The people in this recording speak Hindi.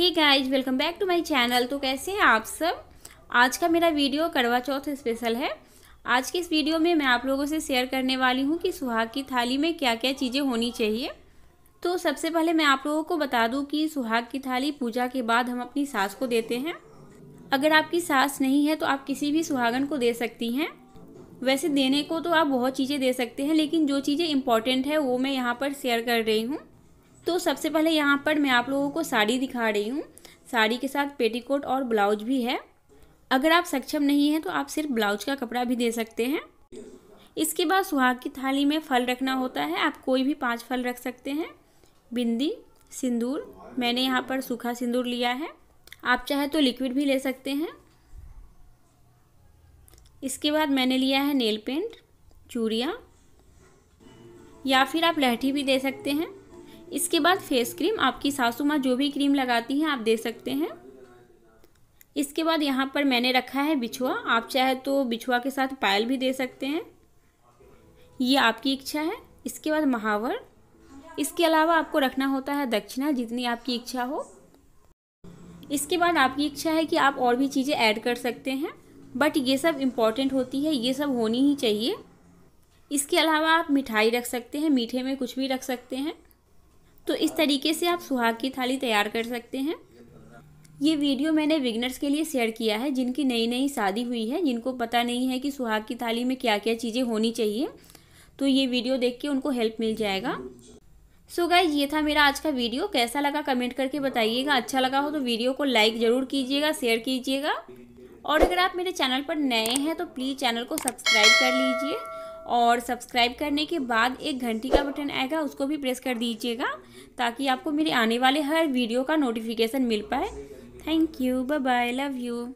Welcome back to my channel तो कैसे हैं आप सब? आज का मेरा वीडियो करवा चौथ स्पेशल है। आज के इस वीडियो में मैं आप लोगों से शेयर करने वाली हूँ कि सुहाग की थाली में क्या क्या चीज़ें होनी चाहिए। तो सबसे पहले मैं आप लोगों को बता दूँ कि सुहाग की थाली पूजा के बाद हम अपनी सास को देते हैं। अगर आपकी सास नहीं है तो आप किसी भी सुहागन को दे सकती हैं। वैसे देने को तो आप बहुत चीज़ें दे सकते हैं, लेकिन जो चीज़ें इंपॉर्टेंट है वो मैं यहाँ पर शेयर कर रही हूँ। तो सबसे पहले यहाँ पर मैं आप लोगों को साड़ी दिखा रही हूँ। साड़ी के साथ पेटीकोट और ब्लाउज भी है। अगर आप सक्षम नहीं हैं तो आप सिर्फ़ ब्लाउज का कपड़ा भी दे सकते हैं। इसके बाद सुहाग की थाली में फल रखना होता है। आप कोई भी पाँच फल रख सकते हैं। बिंदी, सिंदूर, मैंने यहाँ पर सूखा सिंदूर लिया है। आप चाहे तो लिक्विड भी ले सकते हैं। इसके बाद मैंने लिया है नेल पेंट, चूड़ियाँ, या फिर आप लहठी भी दे सकते हैं। इसके बाद फेस क्रीम, आपकी सासू माँ जो भी क्रीम लगाती हैं, आप दे सकते हैं। इसके बाद यहाँ पर मैंने रखा है बिछुआ, आप चाहे तो बिछुआ के साथ पायल भी दे सकते हैं। ये आपकी इच्छा है। इसके बाद महावर। इसके अलावा आपको रखना होता है दक्षिणा, जितनी आपकी इच्छा हो। इसके बाद आपकी इच्छा है कि आप और भी चीज़ें ऐड कर सकते हैं। बट ये सब इंपॉर्टेंट होती है, ये सब होनी ही चाहिए। इसके अलावा आप मिठाई रख सकते हैं, मीठे में कुछ भी रख सकते हैं। तो इस तरीके से आप सुहाग की थाली तैयार कर सकते हैं। ये वीडियो मैंने विगनर्स के लिए शेयर किया है, जिनकी नई नई शादी हुई है, जिनको पता नहीं है कि सुहाग की थाली में क्या क्या चीज़ें होनी चाहिए। तो ये वीडियो देख के उनको हेल्प मिल जाएगा। सो so गाइज़ ये था मेरा आज का वीडियो। कैसा लगा कमेंट करके बताइएगा। अच्छा लगा हो तो वीडियो को लाइक ज़रूर कीजिएगा शेयर कीजिएगा। और अगर आप मेरे चैनल पर नए हैं तो प्लीज़ चैनल को सब्सक्राइब कर लीजिए। और सब्सक्राइब करने के बाद एक घंटी का बटन आएगा, उसको भी प्रेस कर दीजिएगा ताकि आपको मेरे आने वाले हर वीडियो का नोटिफिकेशन मिल पाए। Thank you bye bye love you